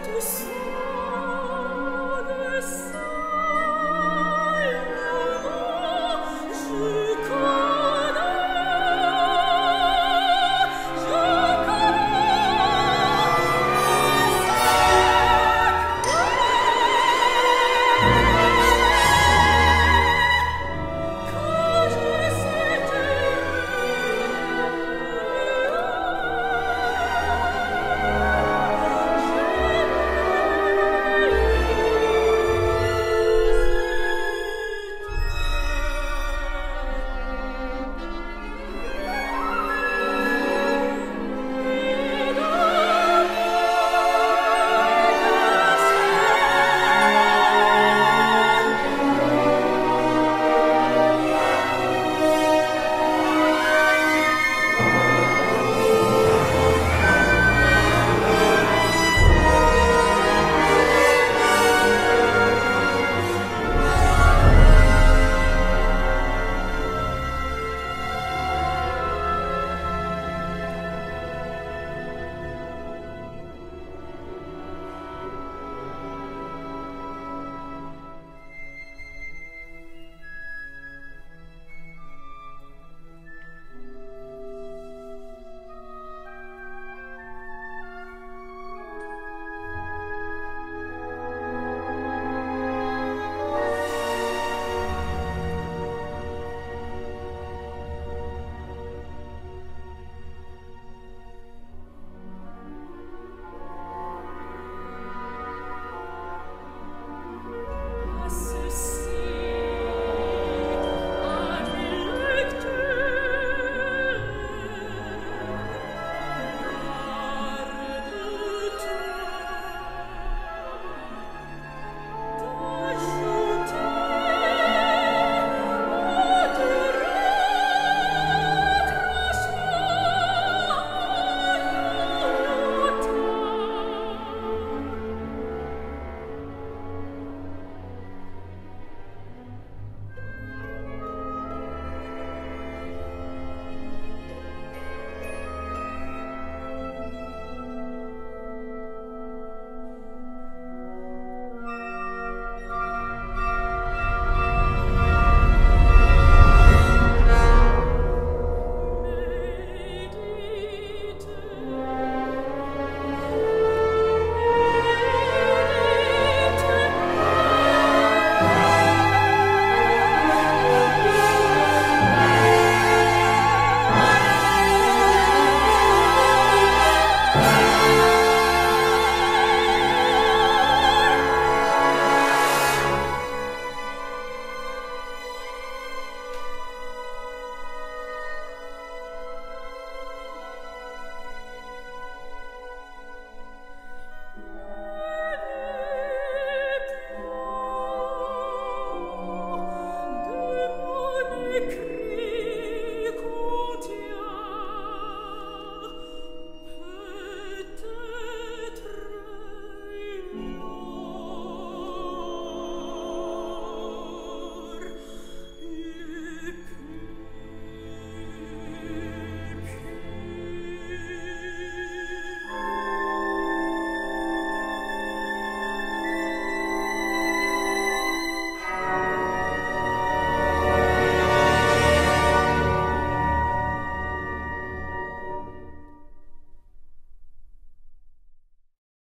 atmosphere.